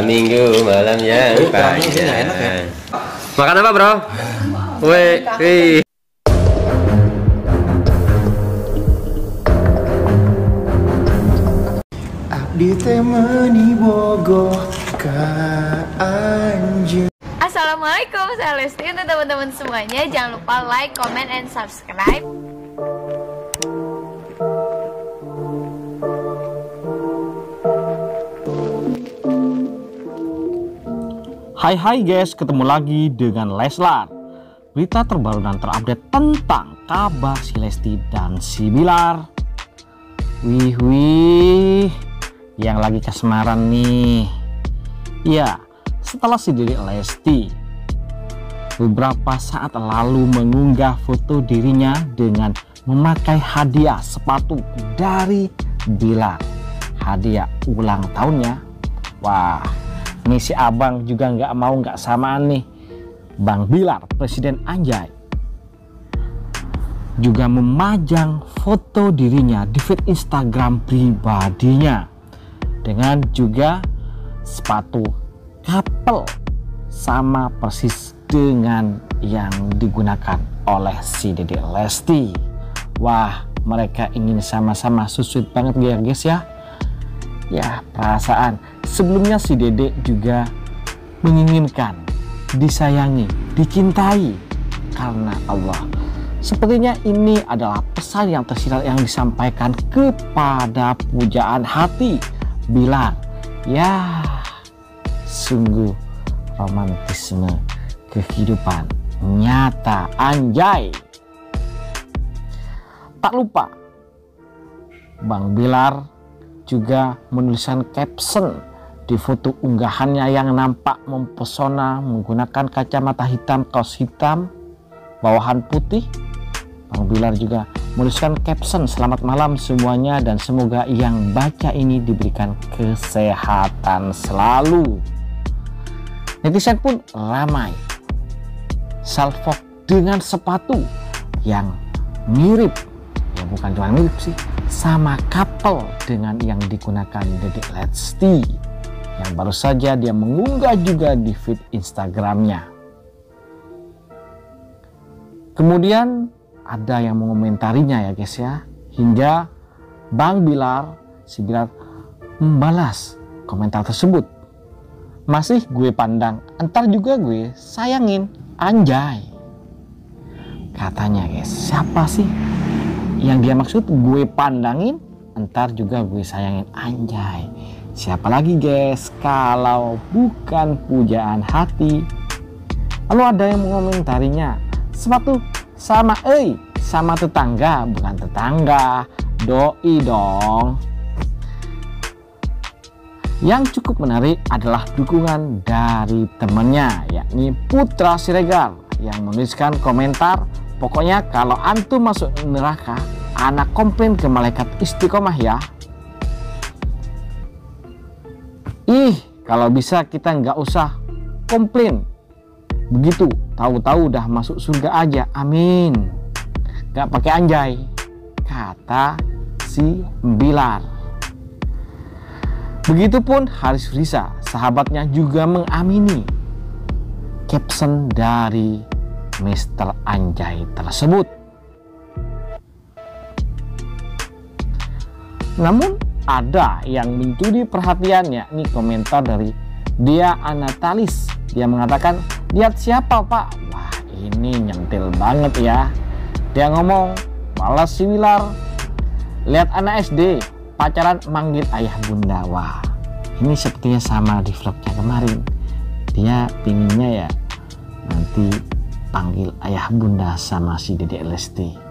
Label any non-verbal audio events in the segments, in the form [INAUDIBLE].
Minggu malam yang sih nggak enak ya. panjang. Makan apa bro? Weh, wih. Abdi temani bogoh ka anjeun Assalamualaikum, saya Lesti untuk teman-teman semuanya Jangan lupa like, comment, and subscribe Hai hai guys, ketemu lagi dengan Leslar. Berita terbaru dan terupdate tentang kabar si Lesti dan si Bilar. Wih wih, yang lagi kasmaran nih. Ya, setelah si Dede Lesti beberapa saat lalu mengunggah foto dirinya dengan memakai hadiah sepatu dari Bilar. Hadiah ulang tahunnya. Wah ini si abang juga nggak mau nggak samaan nih. Bang Bilar Presiden Anjay juga memajang foto dirinya di feed Instagram pribadinya. Dengan juga sepatu couple sama persis dengan yang digunakan oleh si Dede Lesti. Wah mereka ingin sama-sama susut banget ya guys ya ya perasaan. Sebelumnya si Dede juga menginginkan disayangi dicintai karena Allah. Sepertinya ini adalah pesan yang tersirat yang disampaikan kepada pujaan hati. Bilar ya sungguh romantisme kehidupan nyata anjay. Tak lupa Bang Bilar juga menuliskan caption di foto unggahannya yang nampak mempesona menggunakan kacamata hitam, kaos hitam, bawahan putih. Bang Bilar juga menuliskan caption selamat malam semuanya dan semoga yang baca ini diberikan kesehatan selalu. Netizen pun ramai salfok dengan sepatu yang mirip ya bukan cuma mirip sih sama couple dengan yang digunakan Dedek Lesti. Yang baru saja dia mengunggah juga di feed Instagramnya. Kemudian ada yang mengomentarinya ya guys ya. Hingga Bang Bilar si Bilar membalas komentar tersebut. Masih gue pandang entar juga gue sayangin. Anjay. Katanya guys siapa sih yang dia maksud gue pandangin entar juga gue sayangin anjay. Siapa lagi guys? Kalau bukan pujaan hati. Lalu ada yang mengomentarinya sepatu sama eh sama tetangga bukan tetangga. Doi dong. Yang cukup menarik adalah dukungan dari temannya yakni Putra Siregar yang menuliskan komentar pokoknya kalau antum masuk neraka anak komplain ke malaikat istiqomah ya. Ih kalau bisa kita nggak usah komplain. Begitu tahu-tahu udah masuk surga aja amin. Nggak pakai anjay kata si Bilar Begitupun Haris Risa, sahabatnya juga mengamini caption dari Mr. Anjay tersebut. Namun ada yang mencuri perhatian yakni komentar dari dia Anatalis. Dia mengatakan, lihat siapa pak? Wah ini nyentil banget ya. Dia ngomong, malas si Wilar. Lihat anak SD, pacaran manggil ayah bunda wah ini sepertinya sama di vlognya kemarin dia pinginnya ya nanti panggil ayah bunda sama si Dede Lesti.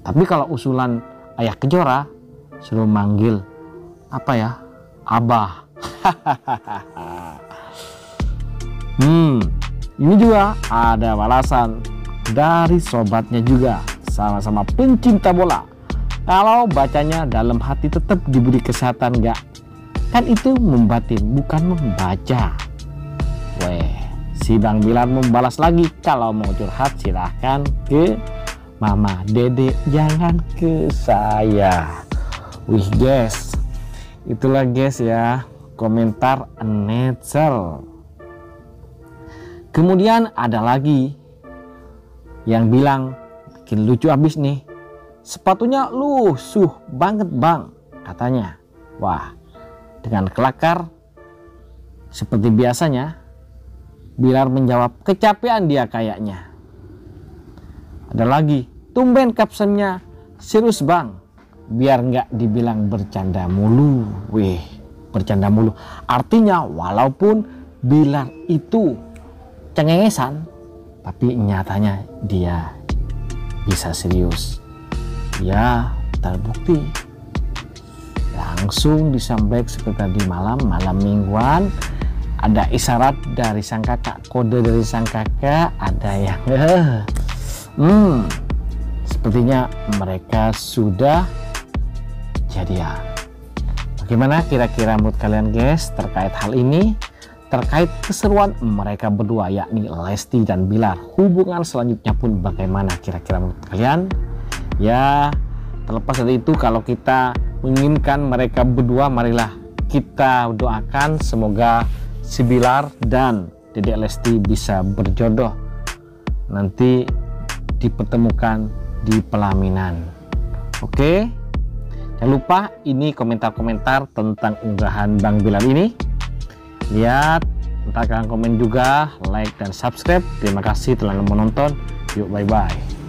Tapi kalau usulan ayah kejora suruh manggil apa ya abah. [LAUGHS] Hmm ini juga ada balasan dari sobatnya juga sama-sama pencinta bola. Kalau bacanya dalam hati tetap diberi kesehatan enggak kan itu membatin bukan membaca. Weh si Bang Bilar membalas lagi kalau mau curhat silahkan ke Mama Dede jangan ke saya wih guys itulah guys ya komentar netzel. Kemudian ada lagi yang bilang bikin lucu abis nih. Sepatunya lusuh banget bang katanya. Wah dengan kelakar seperti biasanya Bilar menjawab kecapean dia kayaknya. Ada lagi tumben captionnya serius bang biar nggak dibilang bercanda mulu. Wih, bercanda mulu. Artinya walaupun Bilar itu cengengesan, tapi nyatanya dia bisa serius. Ya, terbukti. Langsung disampaikan seperti tadi malam, malam mingguan, ada isyarat dari sang kakak, kode dari sang kakak, ada yang, [LAUGHS] hmm, sepertinya mereka sudah jadian. Bagaimana kira-kira menurut kalian guys terkait hal ini? Terkait keseruan mereka berdua yakni Lesti dan Bilar. Hubungan selanjutnya pun bagaimana kira-kira menurut kalian? Ya terlepas dari itu kalau kita menginginkan mereka berdua marilah kita doakan semoga si Bilar dan Dedek Lesti bisa berjodoh nanti dipertemukan di pelaminan. Oke. Jangan lupa ini komentar-komentar tentang unggahan Bang Bilal ini. Lihat, entah kalian komen juga, like dan subscribe. Terima kasih telah menonton. Yuk bye-bye.